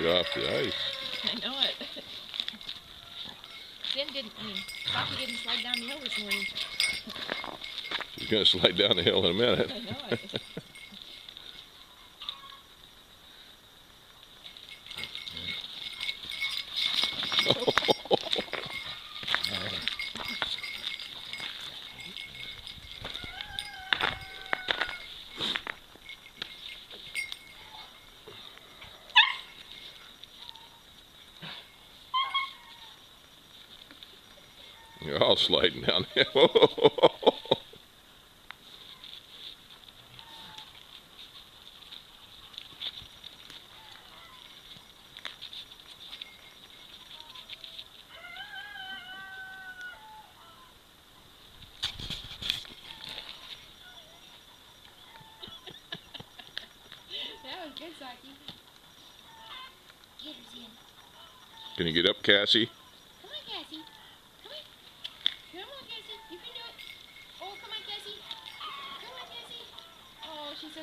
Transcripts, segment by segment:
You're off the ice. I know it. Jen didn't, I mean, Rocky didn't slide down the hill this morning. She's going to slide down the hill in a minute. I know it. You're all sliding down the hill. that was good, Saki. Get her, Can you get up, Cassie?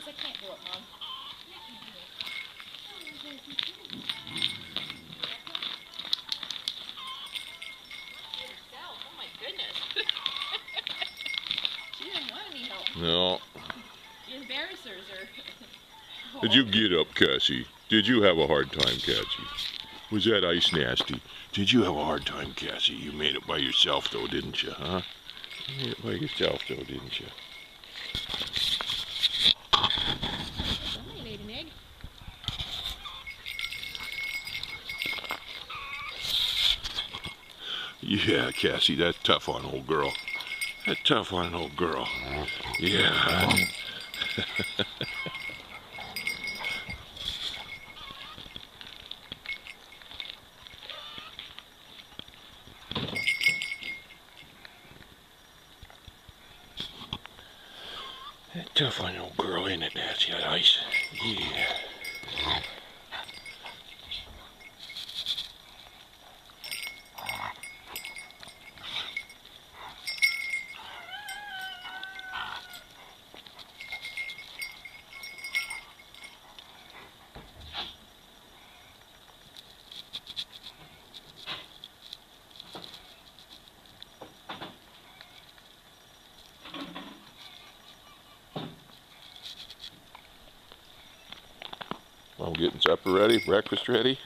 Says I can't do it, Mom. You can do it. Come on, Cassie. Yourself. Oh my goodness. she didn't want any help. No. The embarrassers are. Did you get up, Cassie? Did you have a hard time, Cassie? Was that ice nasty? Did you have a hard time, Cassie? You made it by yourself, though, didn't you, huh? You made it by yourself, though, didn't you? Yeah, Cassie, that's tough on old girl. That's tough on old girl. Yeah. That's tough on old girl, ain't it, Nancy? That ice. Yeah. I'm getting supper ready, breakfast ready.